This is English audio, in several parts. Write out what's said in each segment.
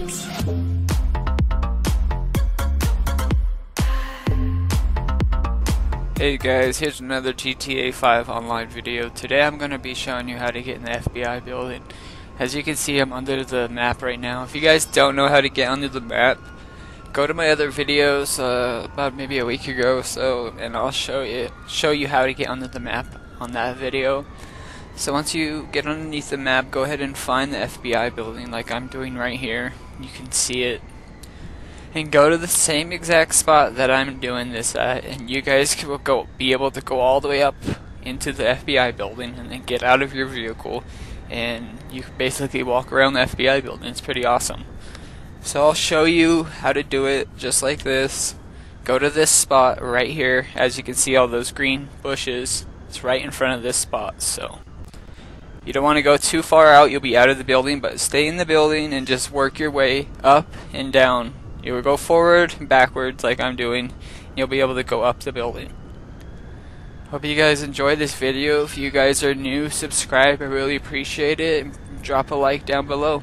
Hey guys, here's another GTA 5 online video. Today I'm going to be showing you how to get in the FBI building. As you can see, I'm under the map right now. If you guys don't know how to get under the map, go to my other videos uh, about maybe a week ago or so, and I'll show you show you how to get under the map on that video. So once you get underneath the map, go ahead and find the FBI building like I'm doing right here. You can see it and go to the same exact spot that I'm doing this at, and you guys will go be able to go all the way up into the FBI building and then get out of your vehicle, and you basically walk around the FBI building. It's pretty awesome. So I'll show you how to do it just like this. Go to this spot right here. As you can see, all those green bushes. It's right in front of this spot. So you don't want to go too far out. You'll be out of the building, but stay in the building and just work your way up and down you will go forward and backwards like I'm doing. You'll be able to go up the building. Hope you guys enjoyed this video. If you guys are new, subscribe. I really appreciate it. Drop a like down below.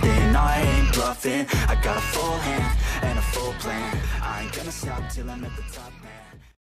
ain't I got a full hand and a full plan. I ain't gonna stop till I'm at the top, man